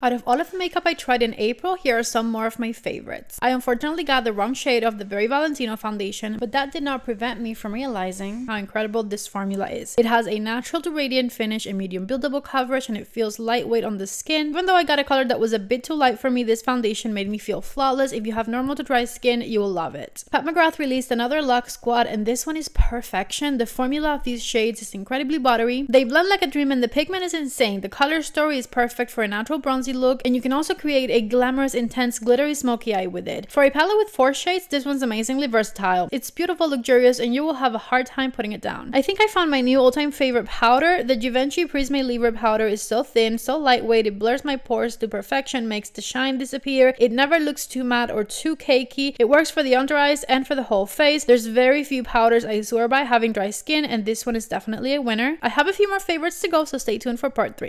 Out of all of the makeup I tried in April, here are some more of my favorites. I unfortunately got the wrong shade of the Very Valentino foundation, but that did not prevent me from realizing how incredible this formula is. It has a natural to radiant finish, a medium buildable coverage, and it feels lightweight on the skin. Even though I got a color that was a bit too light for me, this foundation made me feel flawless. If you have normal to dry skin, you will love it. Pat McGrath released another Luxe Quad, and this one is perfection. The formula of these shades is incredibly buttery. They blend like a dream, and the pigment is insane. The color story is perfect for a natural look and you can also create a glamorous, intense, glittery smoky eye with it. For a palette with four shades, this one's amazingly versatile. It's beautiful, luxurious, and you will have a hard time putting it down. I think I found my new all-time favorite powder. The Givenchy Prisme Libre powder is so thin, so lightweight, it blurs my pores to perfection, makes the shine disappear. It never looks too matte or too cakey. It works for the under eyes and for the whole face. There's very few powders I swear by having dry skin, and this one is definitely a winner. I have a few more favorites to go, so stay tuned for part 3.